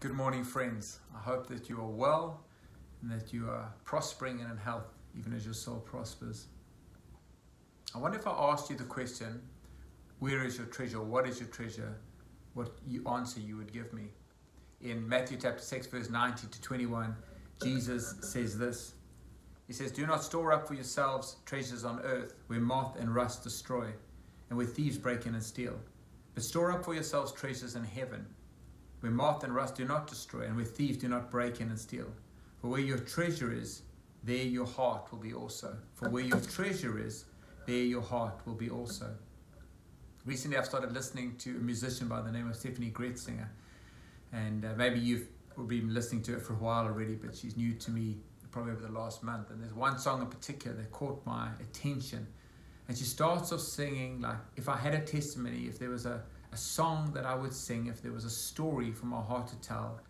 Good morning, friends. I hope that you are well and that you are prospering and in health, even as your soul prospers. I wonder if I asked you the question, Where is your treasure? What is your treasure? What you answer you would give me. In Matthew chapter 6, verse 19 to 21, Jesus says this He says, Do not store up for yourselves treasures on earth where moth and rust destroy and where thieves break in and steal. But store up for yourselves treasures in heaven where moth and rust do not destroy, and where thieves do not break in and steal. For where your treasure is, there your heart will be also. For where your treasure is, there your heart will be also. Recently, I've started listening to a musician by the name of Steffany Gretzinger, and uh, maybe you've been listening to it for a while already, but she's new to me probably over the last month. And there's one song in particular that caught my attention, and she starts off singing like, "If I had a testimony, if there was a a song that I would sing if there was a story from my heart to tell,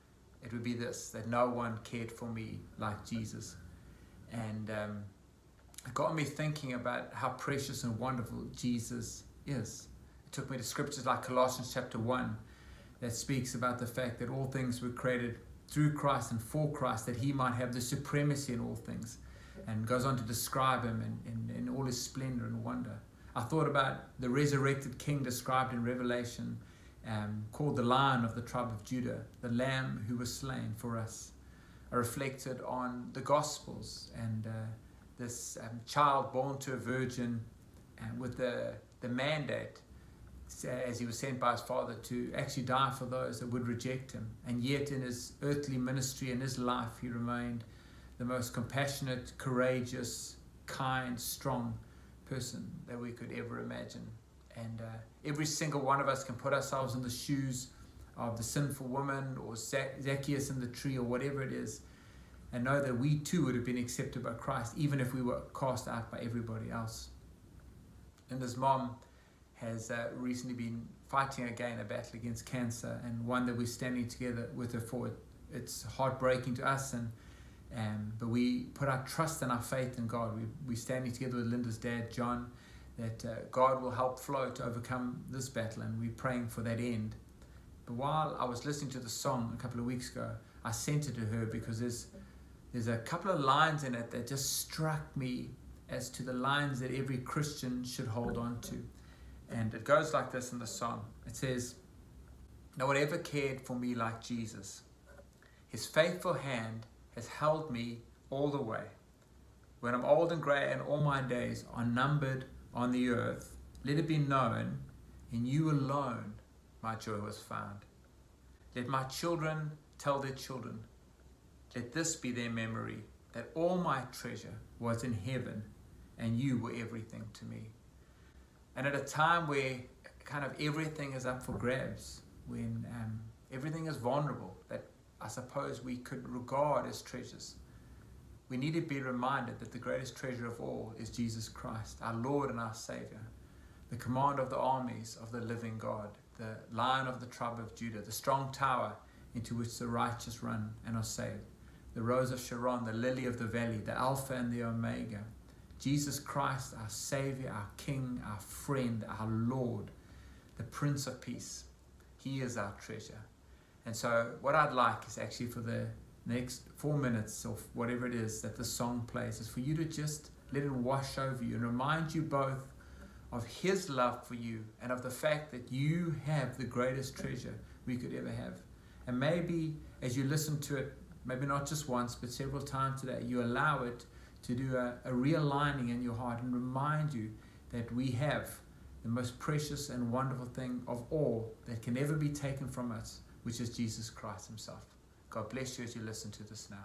it would be this that no one cared for me like Jesus. And um, it got me thinking about how precious and wonderful Jesus is. It took me to scriptures like Colossians chapter 1 that speaks about the fact that all things were created through Christ and for Christ, that he might have the supremacy in all things, and goes on to describe him in, in, in all his splendor and wonder. I thought about the resurrected king described in Revelation, um, called the Lion of the tribe of Judah, the Lamb who was slain for us. I reflected on the Gospels and uh, this um, child born to a virgin and with the, the mandate as he was sent by his father to actually die for those that would reject him. And yet, in his earthly ministry and his life, he remained the most compassionate, courageous, kind, strong person that we could ever imagine. And uh, every single one of us can put ourselves in the shoes of the sinful woman or Zacchaeus in the tree or whatever it is and know that we too would have been accepted by Christ even if we were cast out by everybody else. And this mom has uh, recently been fighting again a battle against cancer and one that we're standing together with her for. It's heartbreaking to us and um, put our trust and our faith in God. We, we're standing together with Linda's dad, John, that uh, God will help Flo to overcome this battle, and we're praying for that end. But while I was listening to the song a couple of weeks ago, I sent it to her because there's, there's a couple of lines in it that just struck me as to the lines that every Christian should hold on to. And it goes like this in the song it says, No one ever cared for me like Jesus. His faithful hand has held me all the way. When I'm old and grey and all my days are numbered on the earth, let it be known, in you alone my joy was found. Let my children tell their children, let this be their memory, that all my treasure was in heaven and you were everything to me. And at a time where kind of everything is up for grabs, when um, everything is vulnerable, that I suppose we could regard as treasures. We need to be reminded that the greatest treasure of all is Jesus Christ, our Lord and our Savior, the commander of the armies of the living God, the lion of the tribe of Judah, the strong tower into which the righteous run and are saved, the rose of Sharon, the lily of the valley, the Alpha and the Omega, Jesus Christ, our Savior, our King, our friend, our Lord, the Prince of Peace. He is our treasure. And so, what I'd like is actually for the next four minutes or whatever it is that the song plays, is for you to just let it wash over you and remind you both of His love for you and of the fact that you have the greatest treasure we could ever have. And maybe as you listen to it, maybe not just once, but several times today, you allow it to do a, a realigning in your heart and remind you that we have the most precious and wonderful thing of all that can ever be taken from us which is Jesus Christ Himself. God bless you as you listen to this now.